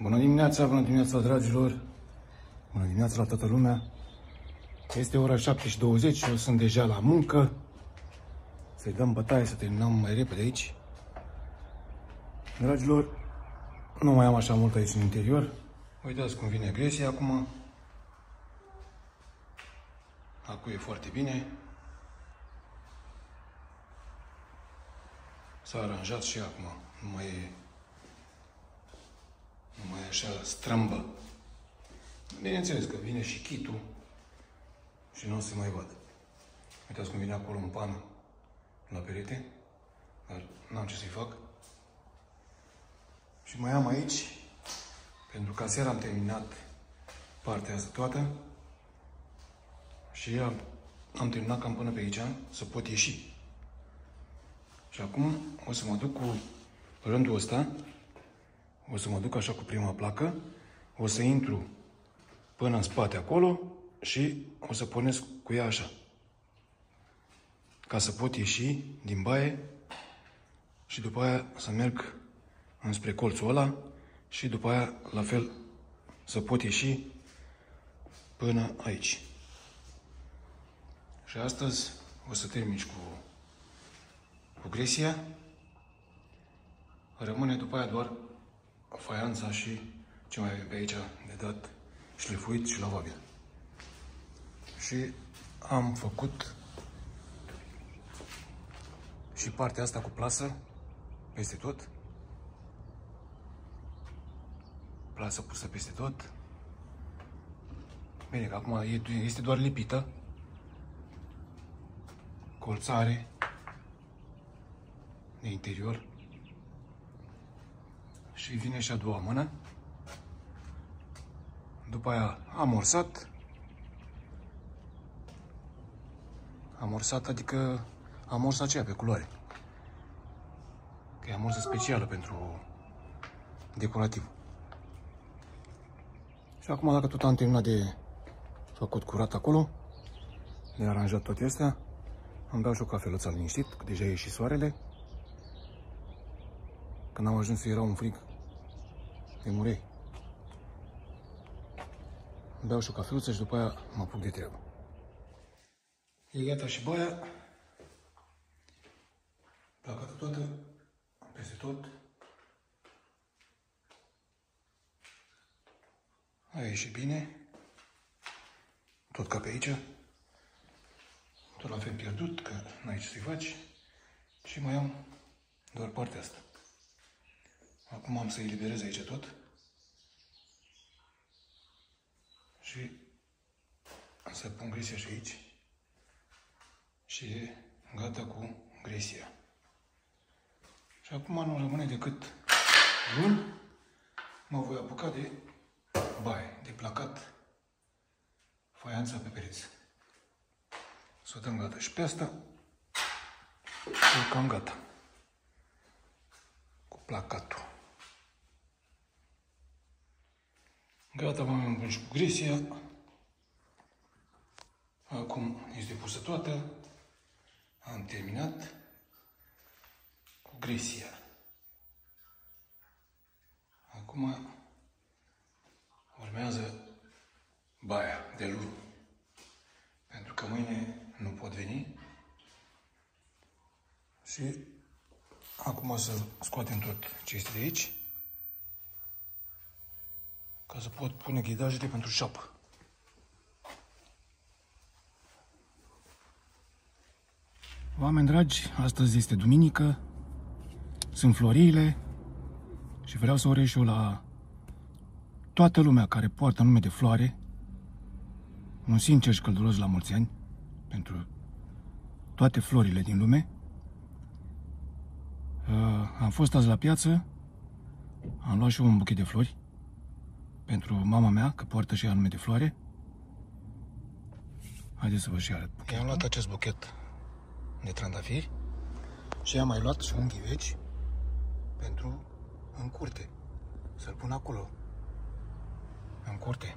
Bună dimineața, bună dimineața, dragilor! Bună dimineața la toată lumea! Este ora 7 și 20 și eu sunt deja la muncă. Să-i dăm bătaie, să terminăm mai repede aici. Dragilor, nu mai am așa mult aici în interior. Uitați cum vine agresia acum. Acum e foarte bine. S-a aranjat și acum. Nu mai e nu mai e așa strâmbă. Bineînțeles că vine și chitul și nu o să mai văd. Uitați cum vine acolo în pană la perete, dar n-am ce să-i fac. Și mai am aici, pentru că seara am terminat partea asta toată și am, am terminat cam până pe aici să pot ieși. Și acum o să mă duc cu rândul ăsta o să mă duc așa cu prima placă, o să intru până în spate acolo și o să pornesc cu ea așa. Ca să pot ieși din baie și după aia să merg înspre colțul ăla și după aia la fel să pot ieși până aici. Și astăzi o să termin cu, cu gresia. Rămâne după aia doar faianța și ce mai avem pe aici de dat șlefuit și lavabil. Și am făcut și partea asta cu plasă peste tot. Plasă pusă peste tot. Bine, că acum este doar lipită. Colțare de interior și vine și a doua mână. După aia amorsat. Amorsat, adică amorsa aceea pe culoare. Că e amorsă specială pentru decorativ. Și acum, dacă tot am terminat de făcut curat acolo, de aranjat toate astea, îmi dau și o cafeluță liniștit, că deja e și soarele. Când am ajuns era un frig de murei. Beau și o cafeluță și după aia mă apuc de treabă. E gata și baia. Placată toată, peste tot. A ieșit bine. Tot ca pe aici. Tot la fel pierdut, că n-ai ce să-i faci. Și mai am doar partea asta. Acum am să eliberez aici tot. Și să pun gresia și aici. Și e gata cu gresia. Și acum nu rămâne decât luni. Mă voi apuca de baie, de placat faianța pe pereți. Să o dăm gata și pe asta. E cam gata. Cu placatul. Gata, m-am pus cu gresia. Acum este pusă toată. Am terminat cu gresia. Acum urmează baia de luni. Pentru că mâine nu pot veni. Și acum o să scoatem tot ce este de aici ca să pot pune ghidajele pentru șapă. Oameni dragi, astăzi este duminică, sunt florile și vreau să urez și eu la toată lumea care poartă nume de floare un sincer și călduros la mulți ani pentru toate florile din lume. Uh, am fost azi la piață, am luat și eu un buchet de flori pentru mama mea, că poartă și ea nume de floare. Haideți să vă și arăt buchetul. I-am luat acest buchet de trandafiri și am mai luat și un ghiveci pentru în curte. Să-l pun acolo. În curte.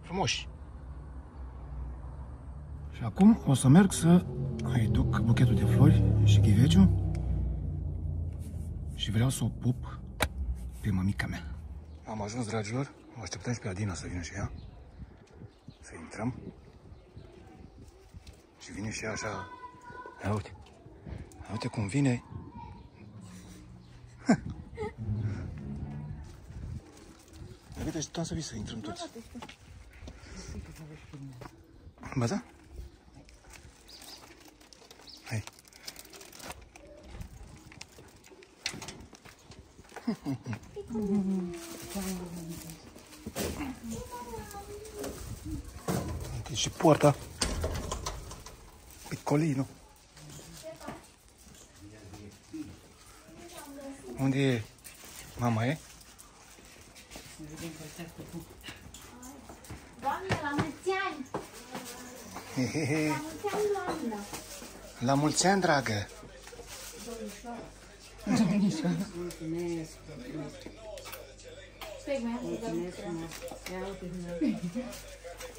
Frumoși. Și acum o să merg să îi duc buchetul de flori și ghiveciul și vreau să o pup pe mămica mea. Am ajuns, dragilor. O așteptăm și pe Adina să vină și ea. Să intrăm. Și vine și ea așa. Ia uite. Ia uite cum vine. Ia uite, așteptam să vii să intrăm toți. Ba da? Închid și poarta. Piccolino. Unde e? Mama e? Doamne, la mulți ani! Hehehe. La mulți ani, doamnă! La mulți ani, dragă! Mulțumesc, Spec mai am să dăm. mulțumesc frumos. Ia uite frumos.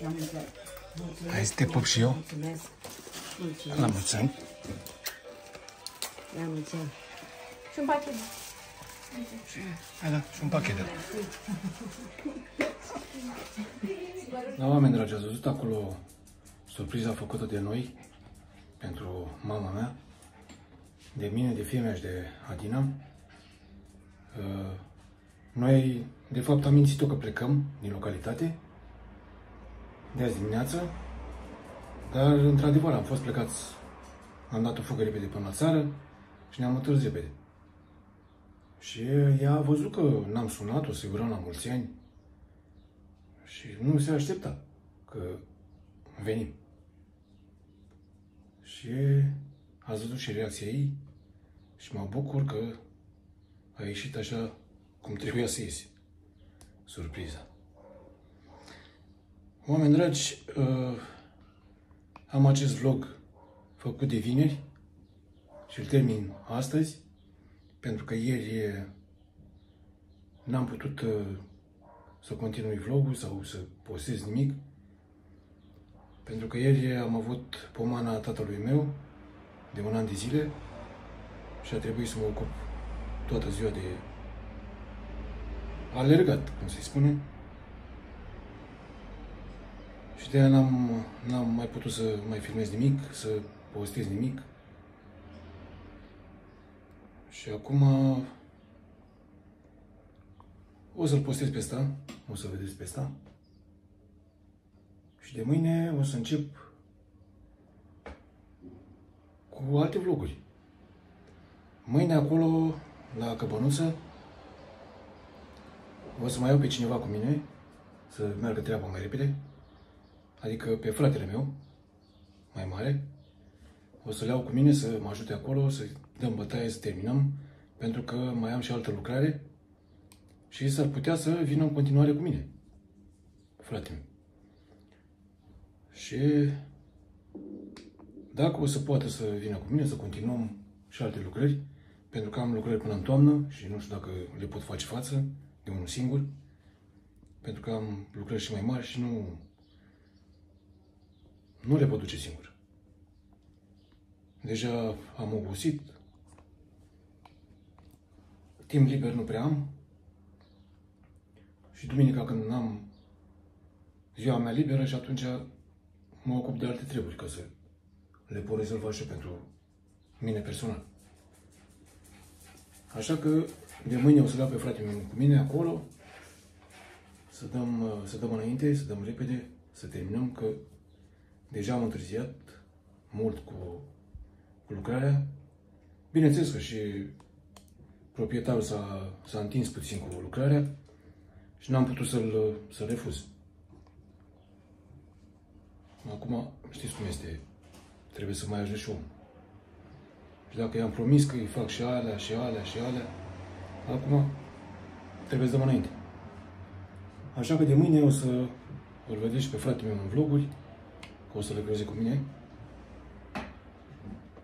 La mulți ani. Mulțumesc Hai să te pup și eu. Mulțumesc. Mulțumesc. La mulți ani. La mulți ani. Și un pachet. Hai da, și un pachet de Da, oameni dragi, ați văzut acolo surpriza făcută de noi pentru mama mea, de mine, de fiea mea și de Adina. Uh, Noi, de fapt, am mințit-o că plecăm din localitate de azi dimineață, dar, într-adevăr, am fost plecați, am dat o fugă repede până la țară și ne-am întors repede. Și ea a văzut că n-am sunat-o, siguran la mulți ani. Și nu se aștepta că venim. Și ați văzut și reacția ei și mă bucur că a ieșit așa cum trebuia să iese. Surpriza. Oameni dragi, uh, am acest vlog făcut de vineri și îl termin astăzi pentru că ieri eh, n-am putut uh, să continui vlogul sau să postez nimic, pentru că ieri am avut pomana tatălui meu de un an de zile și a trebuit să mă ocup toată ziua de alergat, cum se spune. Și de aia n-am, n-am mai putut să mai filmez nimic, să postez nimic. Și acum o să-l postez pe ăsta, o să vedeți pe ăsta. Și de mâine o să încep cu alte vloguri. Mâine acolo, la Căbănuță, o să mai iau pe cineva cu mine, să meargă treaba mai repede, adică pe fratele meu, mai mare, o să le iau cu mine să mă ajute acolo, să dăm bătaie, să terminăm, pentru că mai am și altă lucrare și s-ar putea să vină în continuare cu mine, frate meu. Și dacă o să poată să vină cu mine, să continuăm și alte lucrări, pentru că am lucrări până în toamnă și nu știu dacă le pot face față de unul singur, pentru că am lucrări și mai mari și nu, nu le pot duce singur. Deja am obosit. Timp liber nu prea am. Și duminica când am ziua mea liberă și atunci mă ocup de alte treburi ca să le pot rezolva și eu pentru mine personal. Așa că de mâine o să iau pe fratele meu cu mine acolo să dăm, să dăm înainte, să dăm repede, să terminăm, că deja am întârziat mult cu cu lucrarea. Bineînțeles că și proprietarul s-a, s-a întins puțin cu lucrarea și n-am putut să-l, să refuz. Acum, știți cum este, trebuie să mai ajut și om. Și dacă i-am promis că îi fac și alea, și alea, și alea, acum trebuie să dăm înainte. Așa că de mâine o să îl vedeți și pe fratele meu în vloguri, că o să lucreze cu mine.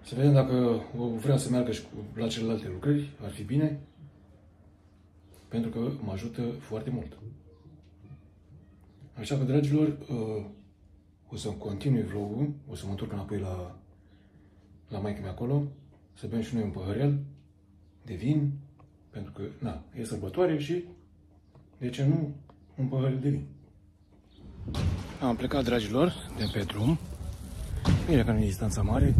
Să vedem dacă o vrea să meargă și cu- la celelalte lucrări, ar fi bine, pentru că mă ajută foarte mult. Așa că, dragilor, uh, o să continui vlogul, o să mă întorc înapoi la, la maică mea acolo, să bem și noi un păhărel de vin Pentru că, na, e sărbătoare și, de ce nu, un pahar de vin. Am plecat, dragilor, de pe drum. Bine că nu e distanța mare.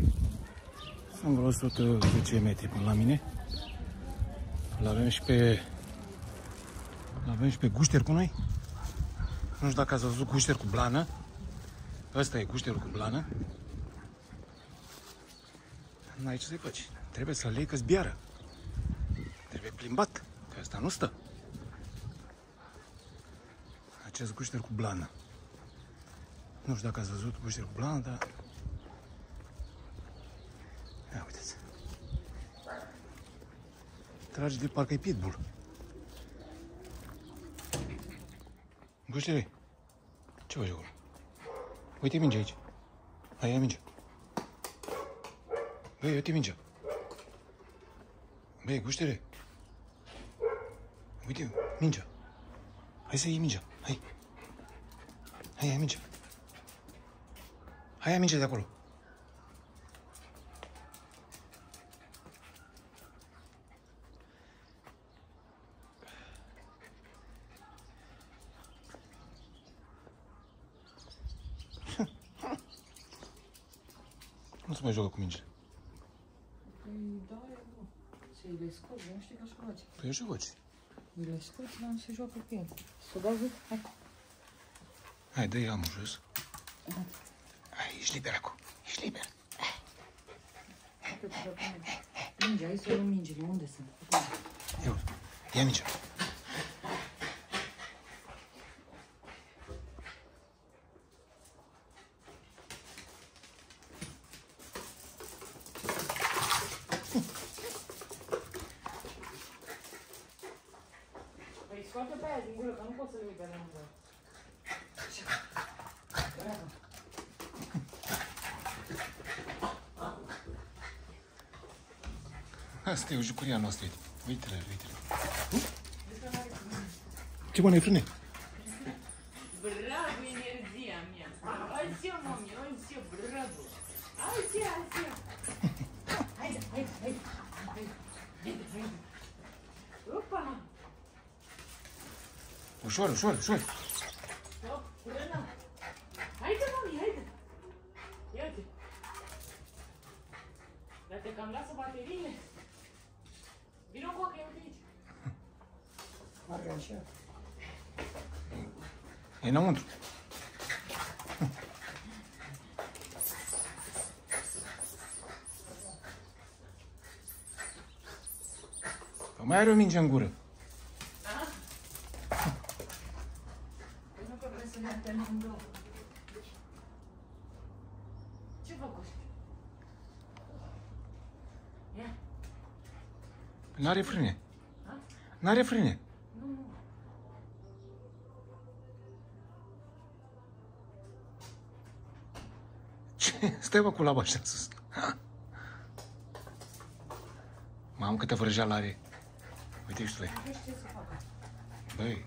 Sunt vreo 110 metri până la mine. Îl avem și pe... Îl avem și pe gușter cu noi. Nu știu dacă ați văzut gușter cu blană. Ăsta e gușterul cu blană. N-ai ce să-i faci. Trebuie să-l iei că zbiară. Trebuie plimbat, că asta nu stă. Acest gușter cu blană. Nu știu dacă ați văzut gușter cu blană, dar... Ia uiteți. Trage de parcă e pitbull. Guștere, ce faci acolo? Uite minge aici. Hai, ia minge. Băi, uite mingea. Băi, guștere. Uite, mingea. Hai să iei mingea. Hai. Hai, ia mingea. Hai, ia mingea de acolo. Nu se mai joacă cu mingile. Păi, da, e bun. Să le scoți, nu știu că să face. Păi eu joci. Îi le scoți, dar nu se joacă cu el. Să dau zic, hai. Hai, dă-i amul jos. Hai, ești liber acum. Ești liber. Hai că te joacă mingea. Mingea, hai să luăm mingile, unde sunt? Ia, uite. ia mingea. Păi scoate pe aia din gură, că nu pot să le uite la mână. Bravo. Asta e o jucăria noastră. Uite-le, uite-le. Ce bă, ne frâne? Bravo, energia mea! Hai zi, mami, hai zi, bravo! Hai zi, hai zi! Haide, haide, haide. Haide, haide, haide. Opa! Ușor, ușor, ușor. Stop, frână! Haide, mami, haide! Ia uite! Dar te cam lasă bateriile? Vino cu că uite aici! Parcă așa. E înăuntru. Păi mai are o minge în gură. Păi nu că vrei să ne atenem două. Ce făcuși? Ia! N-are frâne. Ha? N-are frâne. Nu, nu! Ce? Stai bă cu laba așa sus. Mamă, câtă vrăjeală are. Uite și tu, băi. Vezi ce să facă. Băi,